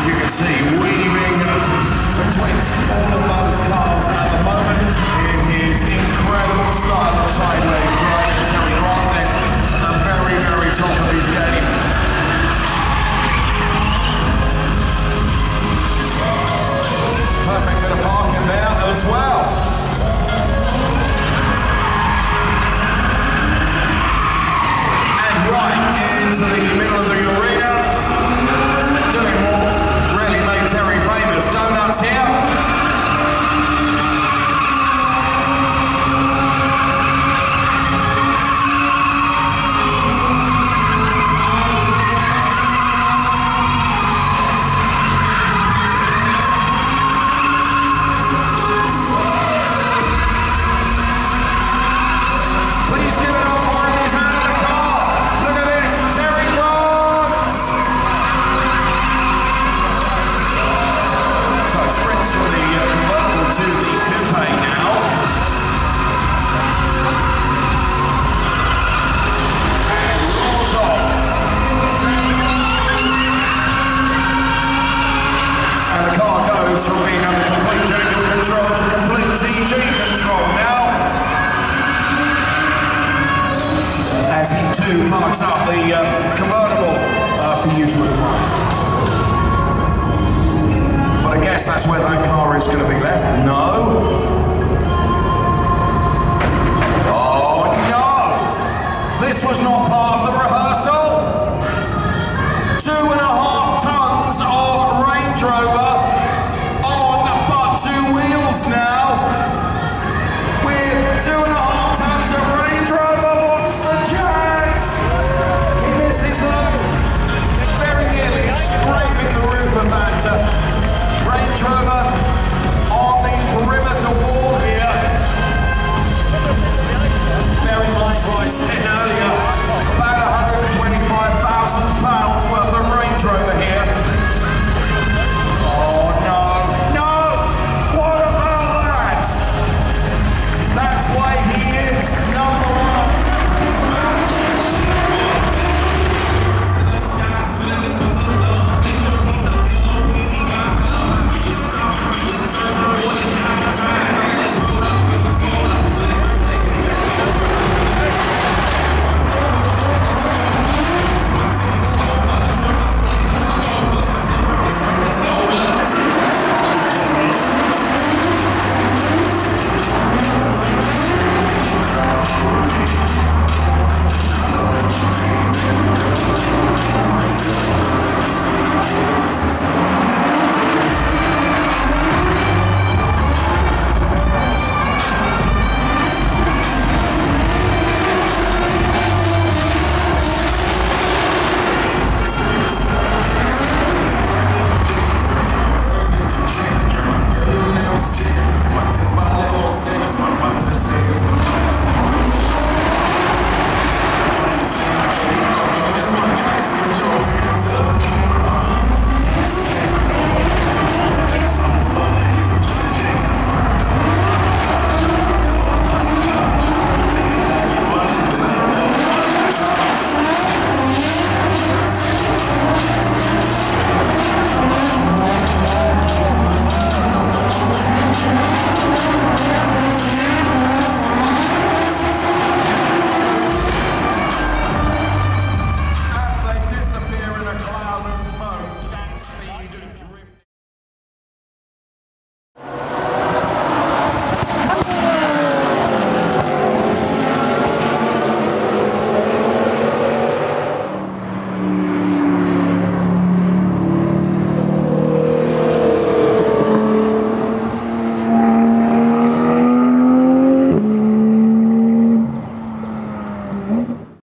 see weaving betwixt all of those cars at the moment in his incredible style of sideways Please give it up he up the uh, convertible uh, for you to admire. But I guess that's where that car is going to be left. No. Oh no! This was not part of the.